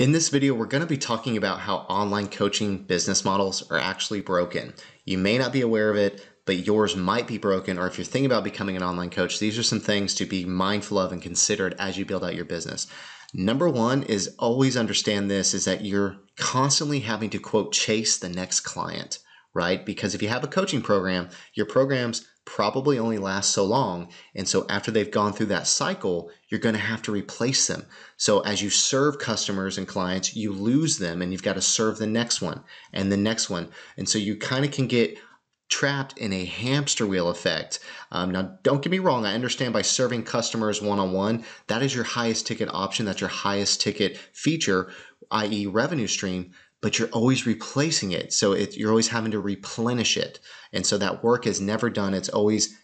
In this video, we're going to be talking about how online coaching business models are actually broken. You may not be aware of it, but yours might be broken, or if you're thinking about becoming an online coach, these are some things to be mindful of and considered as you build out your business. Number one is always understand this is that you're constantly having to quote chase the next client, right? Because if you have a coaching program, your programs probably only last so long. And so after they've gone through that cycle, you're going to have to replace them. So as you serve customers and clients, you lose them and you've got to serve the next one and the next one. And so you kind of can get trapped in a hamster wheel effect. Um, now, don't get me wrong, I understand by serving customers one on one, that is your highest ticket option, that's your highest ticket feature, i.e., revenue stream but you're always replacing it. So it, you're always having to replenish it. And so that work is never done. It's always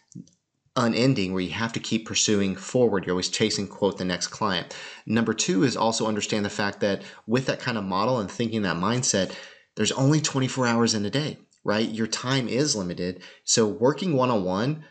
unending where you have to keep pursuing forward. You're always chasing, quote, the next client. Number two is also understand the fact that with that kind of model and thinking that mindset, there's only 24 hours in a day, right? Your time is limited. So working one on one,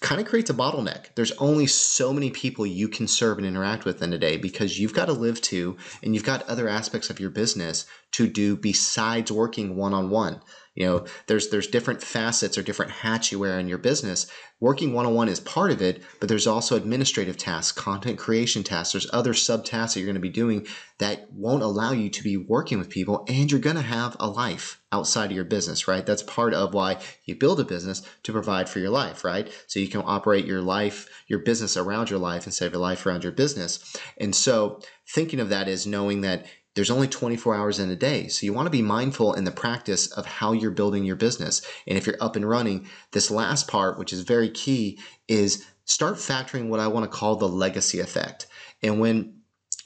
kind of creates a bottleneck. There's only so many people you can serve and interact with in a day because you've got to live too, and you've got other aspects of your business to do besides working one on one. You know, there's there's different facets or different hats you wear in your business. Working one-on-one is part of it, but there's also administrative tasks, content creation tasks. There's other sub-tasks that you're going to be doing that won't allow you to be working with people, and you're going to have a life outside of your business, right? That's part of why you build a business to provide for your life, right? So you can operate your life, your business around your life instead of your life around your business. And so thinking of that is knowing that there's only 24 hours in a day. So you want to be mindful in the practice of how you're building your business. And if you're up and running, this last part, which is very key, is start factoring what I want to call the legacy effect. And when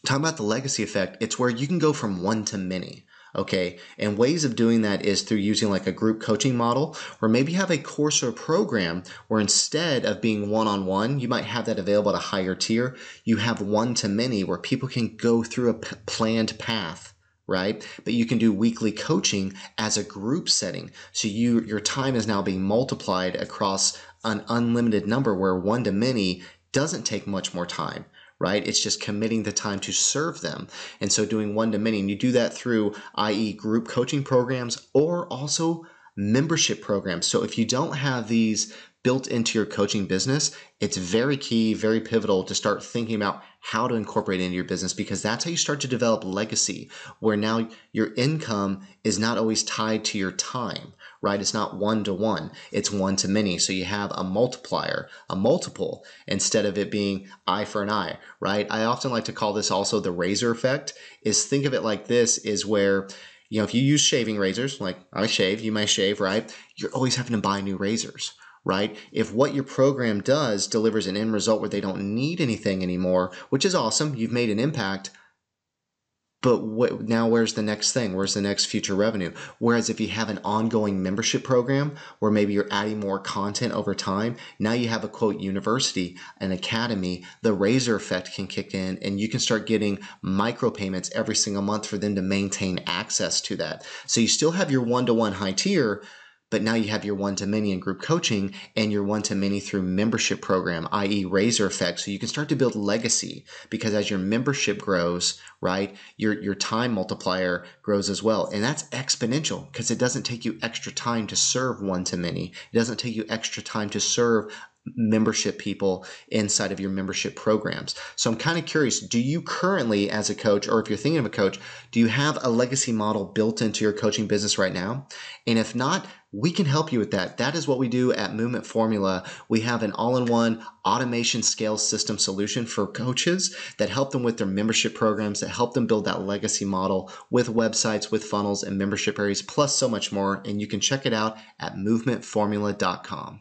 talking about the legacy effect, it's where you can go from one to many. Okay. And ways of doing that is through using like a group coaching model, or maybe have a course or program where instead of being one on one, you might have that available at a higher tier. You have one to many where people can go through a p- planned path right but you can do weekly coaching as a group setting so you your time is now being multiplied across an unlimited number where one to many doesn't take much more time right? It's just committing the time to serve them. And so doing one to many, and you do that through, i.e., group coaching programs or also membership programs. So if you don't have these built into your coaching business, it's very key, very pivotal to start thinking about how to incorporate into your business because that's how you start to develop legacy, where now your income is not always tied to your time, right? It's not one to one, it's one to many. So you have a multiplier, a multiple, instead of it being eye for an eye, right? I often like to call this also the razor effect, is think of it like this is where you know, if you use shaving razors, like I shave, you may shave, right? You're always having to buy new razors right? If what your program does delivers an end result where they don't need anything anymore, which is awesome, you've made an impact. But what, now, where's the next thing? Where's the next future revenue? Whereas if you have an ongoing membership program where maybe you're adding more content over time, now you have a quote university, an academy, the razor effect can kick in and you can start getting micropayments every single month for them to maintain access to that. So you still have your one to one high tier, but now you have your one to many in group coaching and your one to many through membership program, i.e., Razor Effect. So you can start to build legacy because as your membership grows, right, your, your time multiplier grows as well. And that's exponential because it doesn't take you extra time to serve one to many. It doesn't take you extra time to serve membership people inside of your membership programs. So I'm kind of curious, do you currently as a coach or if you're thinking of a coach, do you have a legacy model built into your coaching business right now? And if not, we can help you with that. That is what we do at Movement Formula. We have an all-in-one automation scale system solution for coaches that help them with their membership programs, that help them build that legacy model with websites, with funnels and membership areas, plus so much more. And you can check it out at movementformula.com.